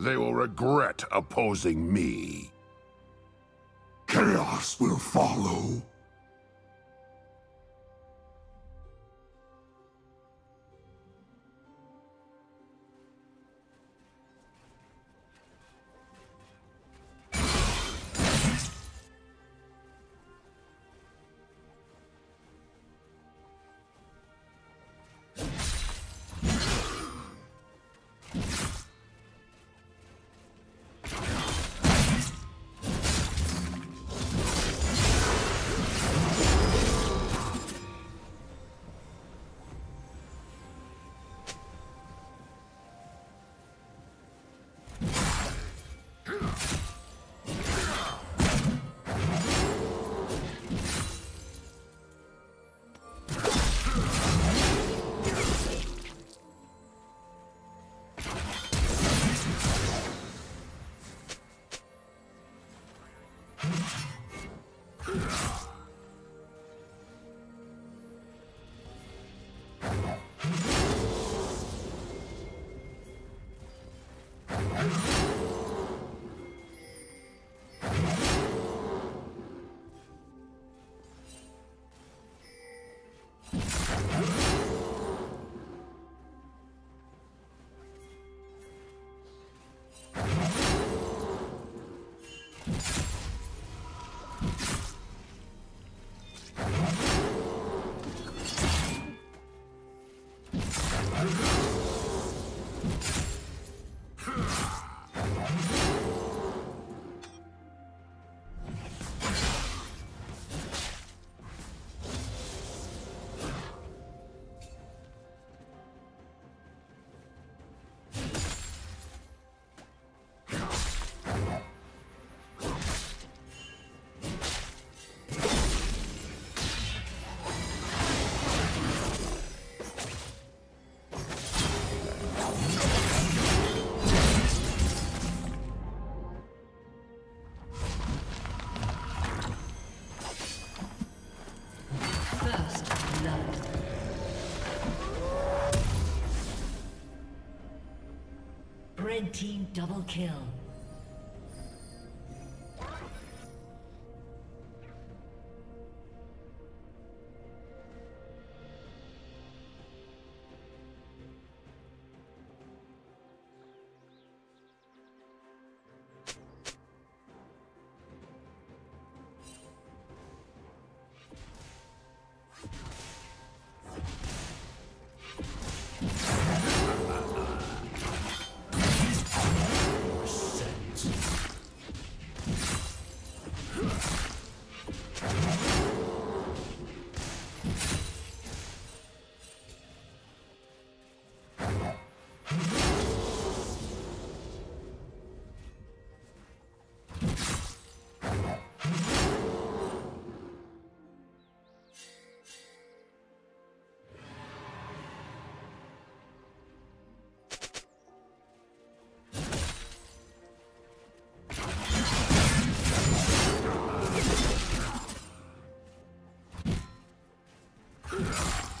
They will regret opposing me. Chaos will follow. Team double kill. Ugh.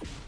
Red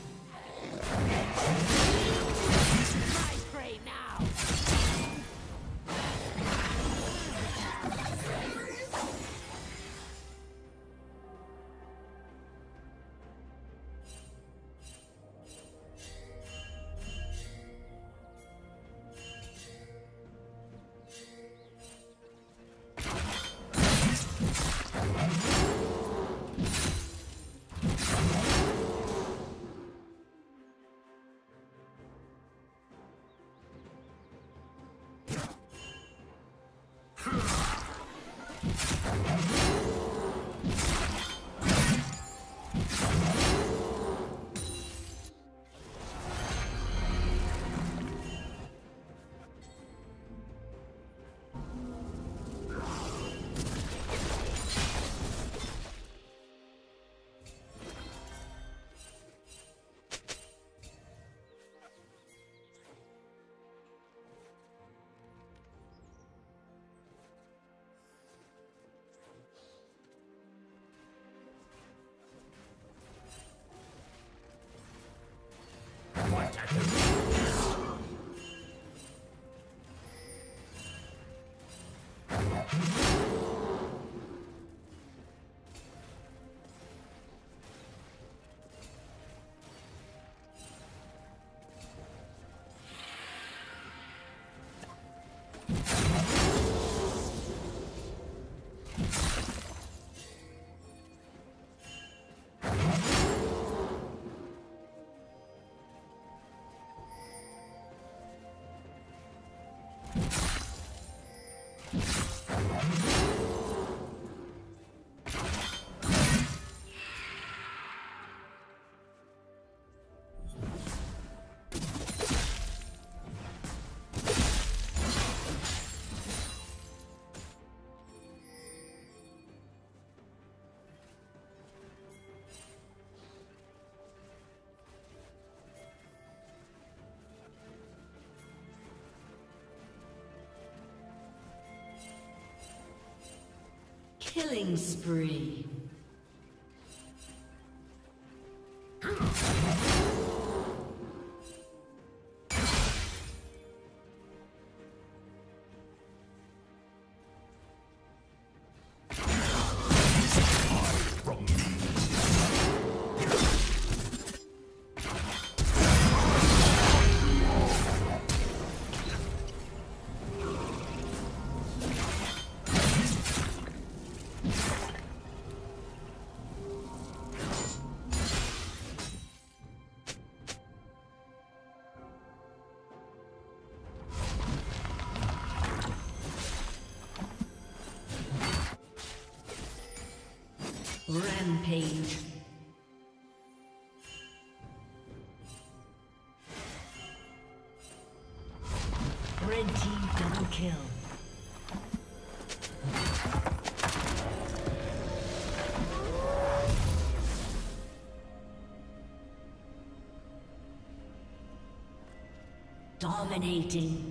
Yeah. Killing spree. Rampage. Red team double kill. Dominating.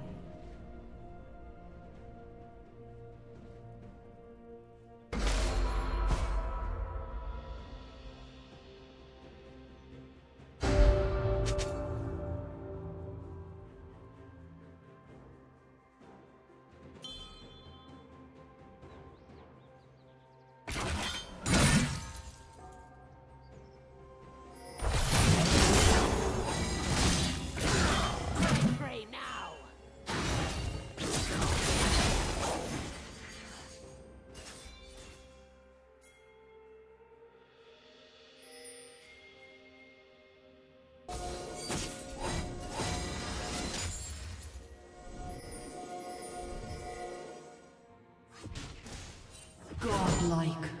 Godlike.